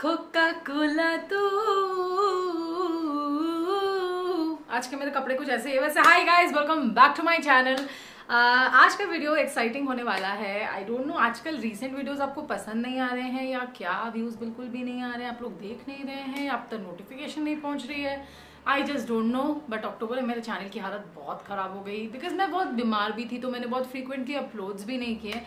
Coca Cola तू आज के मेरे कपड़े कुछ ऐसे ही वैसे hi guys welcome back to my channel आज का वीडियो एक्साइटिंग होने वाला है। आई डोंट नो आजकल रीसेंट वीडियोस आपको पसंद नहीं आ रहे हैं या क्या व्यूज़ बिल्कुल भी नहीं आ रहे हैं? आप लोग देख नहीं रहे हैं? अब तक नोटिफिकेशन नहीं पहुँच रही है। I just don't know but October में मेरे चैनल की हालत बहुत ख़राब हो गई। बिकॉज़ मैं बहुत बीमार भी थी तो मैंने बहुत फ्रीक्वेंटली अपलोड्स भी नहीं किए।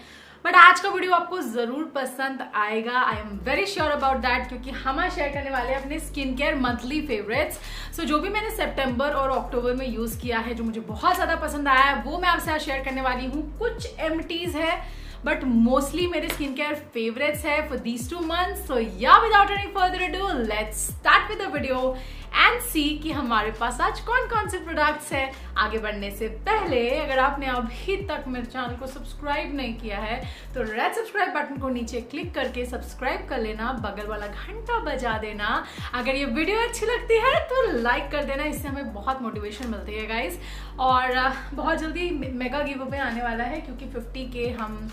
बट आज का वीडियो आपको ज़रूर पसंद आएगा। I am very sure about that क्योंकि हम आज शेयर करने वाले हैं अपने skin care monthly favourites so जो भी मैंने सितंबर और अक्टूबर में यूज़ किया है, जो मुझे बहुत ज़्यादा पसंद आया है, वो मैं आपसे आज शेयर करने वाली हूँ। कुछ एम है बट मोस्टली मेरे स्किन केयर फेवरेट्स है for these two month so yeah without any further do let's start with the video and see कि हमारे पास आज कौन कौन से प्रोडक्ट्स है। आगे बढ़ने से पहले, अगर आपने अभी तक मेरे चैनल को सब्सक्राइब नहीं किया है तो रेड सब्सक्राइब बटन को नीचे क्लिक करके सब्सक्राइब कर लेना, बगल वाला घंटा बजा देना। अगर ये वीडियो अच्छी लगती है तो लाइक कर देना, इससे हमें बहुत मोटिवेशन मिलती है गाइज़ और बहुत जल्दी मेगा गिव अवे आने वाला है, क्योंकि फिफ्टी के हम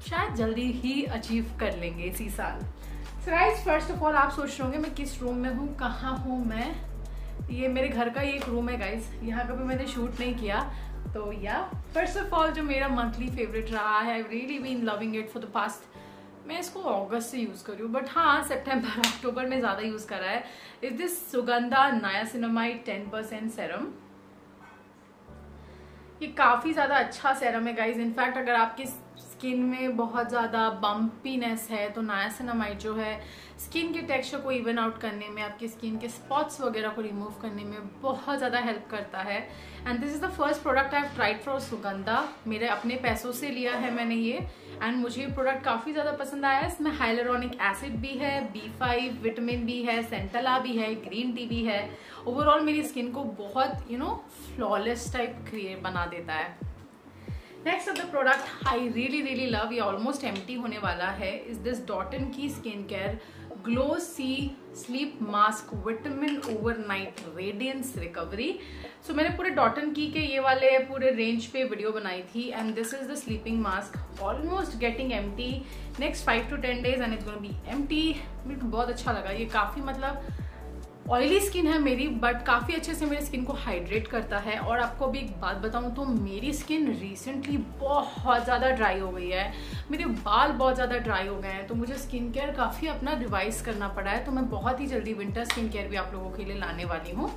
शायद जल्दी ही अचीव कर लेंगे इसी साल। सो फ़र्स्ट ऑफ़ ऑल आप सोच रहे होंगे मैं किस रूम में हूँ, कहाँ हूँ मैं? ये मेरे घर का ही एक रूम है गाइज़ यहाँ कभी मैंने शूट नहीं किया। तो या फ़र्स्ट ऑफ़ ऑल जो मेरा मंथली फेवरेट रहा है I really been loving it for the past मैं इसको अगस्त से यूज़ कर रही हूँ बट हाँ सितंबर अक्टूबर में ज़्यादा यूज़ कर है। इज़ दिस सुगंधा नया सिनेमाइट टेन परसेंट सेरम ये काफ़ी ज़्यादा अच्छा सेरम है गाइज़ इनफैक्ट अगर आपकी स्किन में बहुत ज़्यादा बम्पीनेस है तो नायासिनामाइड जो है, स्किन के टेक्सचर को इवन आउट करने में, आपकी स्किन के स्पॉट्स वगैरह को रिमूव करने में बहुत ज़्यादा हेल्प करता है। And this is the first product I have tried for Sugandha मेरे अपने पैसों से लिया है मैंने ये। एंड मुझे ये प्रोडक्ट काफ़ी ज़्यादा पसंद आया। इसमें हाइलोरॉनिक एसिड भी है बी फाइव विटामिन भी है सेंटला भी है ग्रीन टी भी है। ओवरऑल मेरी स्किन को बहुत you know flawless type create बना देता है। Next of the product I really really love ये ऑलमोस्ट एम्प्टी होने वाला है is this Dot and Key skin care glow C sleep mask vitamin overnight radiance recovery so मैंने पूरे Dot and Key के ये वाले पूरे रेंज पे वीडियो बनाई थी and this is the sleeping mask almost getting um next five to ten days and it's gonna be um मुझे बहुत अच्छा लगा। ये काफ़ी मतलब ऑयली स्किन है मेरी बट काफ़ी अच्छे से मेरी स्किन को हाइड्रेट करता है। और आपको अभी एक बात बताऊँ तो मेरी स्किन रिसेंटली बहुत ज़्यादा ड्राई हो गई है। मेरे बाल बहुत ज़्यादा ड्राई हो गए हैं तो मुझे स्किन केयर काफ़ी अपना रिवाइज करना पड़ा है। तो मैं बहुत ही जल्दी विंटर स्किन केयर भी आप लोगों के लिए लाने वाली हूँ।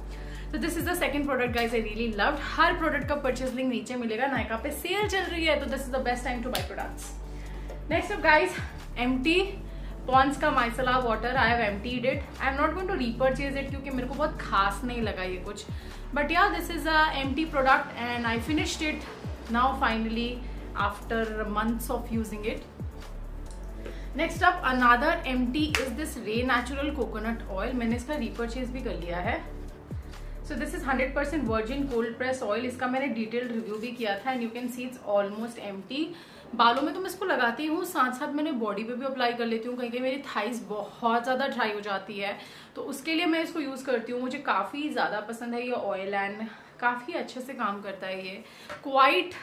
तो this is the second product guys I really love her product का परचेज लिंक नीचे मिलेगा। नायका पे सेल चल रही है तो this is the best time to buy products next guys um Pond's का micellar water I have emptied it I am not going to repurchase it क्योंकि मेरे को बहुत खास नहीं लगा ये कुछ। But yeah this is a empty product and I finished it now finally after months of using it next up another empty is this Rey natural coconut oil मैंने इसका रीपर्चेज भी कर लिया है। So this is hundred percent virgin cold press oil इसका मैंने detailed review भी किया था and you can see it's almost um बालों में तो मैं इसको लगाती हूँ साथ साथ मैंने बॉडी पे भी अप्लाई कर लेती हूँ। कहीं कहीं मेरी थाइस बहुत ज़्यादा ड्राई हो जाती है। तो उसके लिए मैं इसको यूज़ करती हूँ। मुझे काफ़ी ज़्यादा पसंद है ये ऑयल एंड काफ़ी अच्छे से काम करता है ये। क्वाइट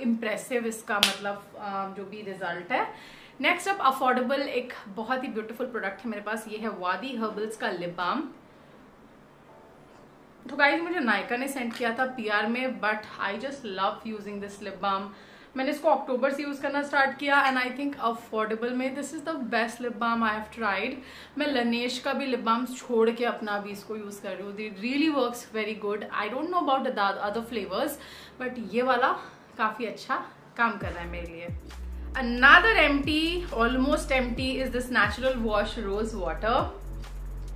इम्प्रेसिव इसका मतलब जो भी रिज़ल्ट है। नेक्स्ट अप अफोर्डेबल एक बहुत ही ब्यूटीफुल प्रोडक्ट है मेरे पास। ये है वादी हर्बल्स का लिप बाम तो गाइस मुझे नायका ने सेंड किया था पीआर में but I just love using this lip balm मैंने इसको अक्टूबर से यूज़ करना स्टार्ट किया एंड आई थिंक अफोर्डेबल में this is the best lip balm I have tried मैं लनेश का भी लिप बाम छोड़ के अपना भी इसको यूज़ कर रही हूँ। The really works very good I don't know about other flavours but ये वाला काफ़ी अच्छा काम कर रहा है मेरे लिए। Another empty, almost empty is this natural wash rose water.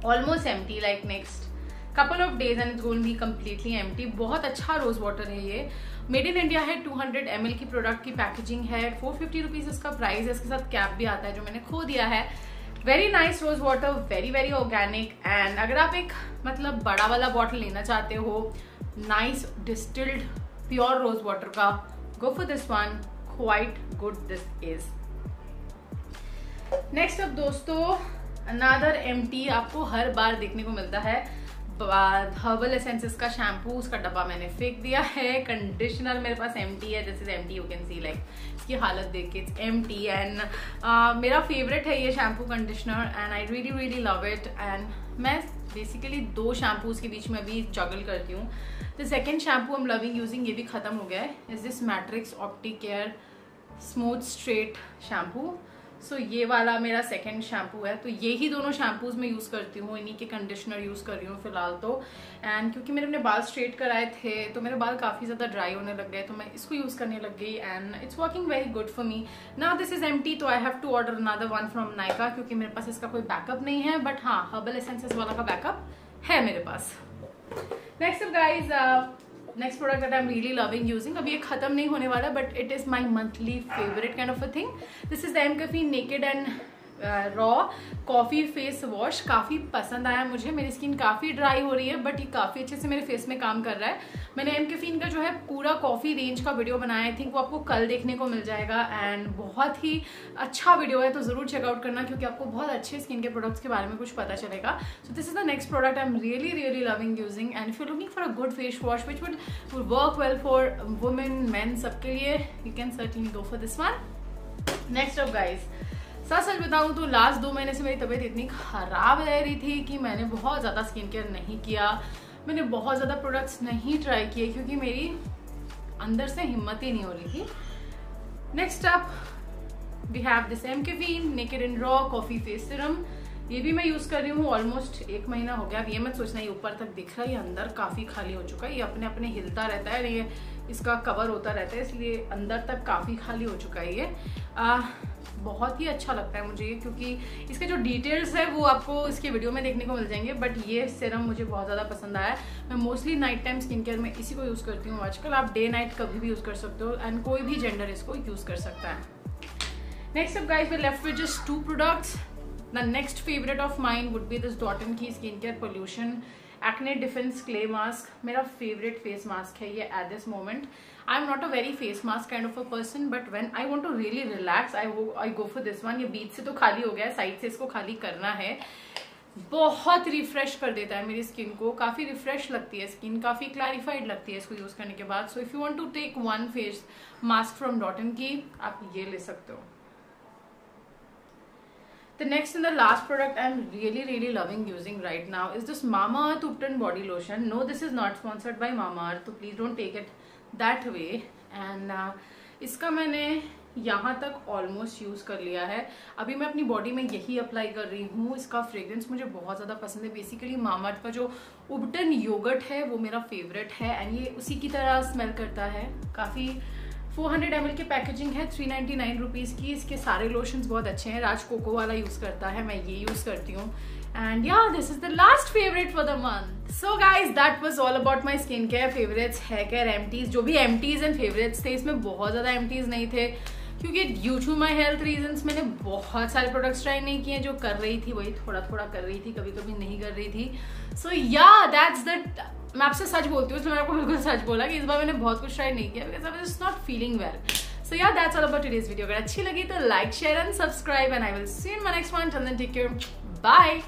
Almost empty, like next couple of days and it's going to be completely empty. बहुत अच्छा रोज वाटर है ये। मेड इन इंडिया है 200 हंड्रेड की प्रोडक्ट की packaging है। Four fifty इसका price है। इसके साथ कैप भी आता है जो मैंने खो दिया है। Very nice rose water very very organic and अगर आप एक मतलब बड़ा वाला बॉटल लेना चाहते हो nice distilled pure rose water का go for this one quite good this is next अब दोस्तों अनादर एम आपको हर बार देखने को मिलता है। हर्बल एसेंसेस का शैम्पू उसका डब्बा मैंने फेंक दिया है। कंडीशनर मेरे पास एमटी है this is empty you can see like इसकी हालत देख के इट्स एम टी एंड मेरा फेवरेट है ये shampoo conditioner and I really really love it and मैं बेसिकली दो शैम्पूज के बीच में अभी जगल करती हूँ। The second shampoo um loving using ये भी खत्म हो गया है is this Matrix Opti care smooth straight shampoo so so, ये वाला मेरा सेकेंड शैम्पू है। तो ये ही दोनों शैम्पूज मैं यूज़ करती हूँ। इन्हीं के कंडीशनर यूज़ कर रही हूँ फ़िलहाल तो। एंड क्योंकि मैंने अपने बाल स्ट्रेट कराए थे तो मेरे बाल काफ़ी ज़्यादा ड्राई होने लग गए तो मैं इसको यूज़ करने लग गई। And it's working very good for me ना दिस इज़ एम तो I have to order another one from Nykaa क्योंकि मेरे पास इसका कोई बैकअप नहीं है। बट हाँ हर्बल एसेंसेस वाला का बैकअप है मेरे पास। Next guys next product that I am really loving using अभी ये खत्म नहीं होने वाला but it is my monthly favourite kind of a thing this is mCaffeine naked and raw coffee face wash काफ़ी पसंद आया मुझे। मेरी स्किन काफ़ी ड्राई हो रही है बट ये काफ़ी अच्छे से मेरे फेस में काम कर रहा है। मैंने एम कैफीन का जो है पूरा कॉफ़ी रेंज का वीडियो बनाया। आई थिंक वो आपको कल देखने को मिल जाएगा एंड बहुत ही अच्छा वीडियो है तो ज़रूर चेकआउट करना, क्योंकि आपको बहुत अच्छे स्किन के प्रोडक्ट्स के बारे में कुछ पता चलेगा। So this is the next product I am really really loving using and if you looking for a good face wash which would work well for women man सबके लिए you can certainly go for this one next of guys सच सच बताऊँ तो last दो महीने से मेरी तबीयत इतनी ख़राब रह रही थी कि मैंने बहुत ज़्यादा स्किन केयर नहीं किया। मैंने बहुत ज़्यादा प्रोडक्ट्स नहीं ट्राई किए क्योंकि मेरी अंदर से हिम्मत ही नहीं हो रही थी। Next up we have this mCaffeine naked in raw coffee face serum ये भी मैं यूज़ कर रही हूँ ऑलमोस्ट एक महीना हो गया। अब ये मत सोचना, ये ऊपर तक दिख रहा है, ये अंदर काफ़ी खाली हो चुका है। ये अपने अपने हिलता रहता है ये इसका कवर होता रहता है, इसलिए अंदर तक काफ़ी खाली हो चुका है ये। बहुत ही अच्छा लगता है मुझे ये, क्योंकि इसके जो डिटेल्स है, वो आपको इसके वीडियो में देखने को मिल जाएँगे बट ये सिरम मुझे बहुत ज़्यादा पसंद आया। मैं mostly night time skin care में इसी को यूज़ करती हूँ आजकल। आप डे नाइट कभी भी यूज़ कर सकते हो एंड कोई भी जेंडर इसको यूज़ कर सकता है। Next up guys we left just two products the next favourite of mind would be this Dot and Key skin care pollution acne defence clay mask मेरा फेवरेट फेस मास्क है ये at this moment I am not a very face mask kind of a person but when I want to really relax I I go for this one ये बीच से तो खाली हो गया है साइड से इसको खाली करना है. बहुत रिफ्रेश कर देता है मेरी स्किन को. काफ़ी रिफ्रेश लगती है स्किन काफ़ी क्लैरिफाइड लगती है इसको यूज़ करने के बाद. So if you want to take one face mask from Dot and Key आप ये ले सकते हो. The next and the last product I'm really really loving using right now is this Mamaearth Upton body lotion. No, this is not sponsored by Mamaearth, so please don't take it that way. And uh, इसका मैंने यहाँ तक almost use कर लिया है अभी मैं अपनी बॉडी में यही अप्लाई कर रही हूँ इसका फ्रेग्रेंस मुझे बहुत ज़्यादा पसंद है बेसिकली मामार्थ का जो उबटन योगर्ट है वो मेरा फेवरेट है एंड ये उसी की तरह स्मेल करता है काफ़ी 400 हंड्रेड एम की पैकेजिंग है थ्री नाइन्टी नाइन रुपीज़ की। इसके सारे लोशंस बहुत अच्छे हैं। राज कोको वाला यूज़ करता है, मैं ये यूज़ करती हूँ। And yeah this is the last favourite for the month so guys that was all about my skin care favourites hair care empties जो भी एमटीज एंड फेवरेट्स थे, इसमें बहुत ज़्यादा एमटीज नहीं थे। क्योंकि due to my health reason मैंने बहुत सारे प्रोडक्ट्स ट्राई नहीं किए। जो कर रही थी, वही थोड़ा थोड़ा कर रही थी कभी कभी नहीं कर रही थी। सो या दैट्स द मैं आपसे सच बोलती हूँ, इसलिए मैंने आपको बिल्कुल सच बोला कि इस बार मैंने बहुत कुछ ट्राई नहीं किया because I was not feeling well so yeah that's all about today's video अगर अच्छी लगी तो like share and subscribe and I will see in my next one till then take care bye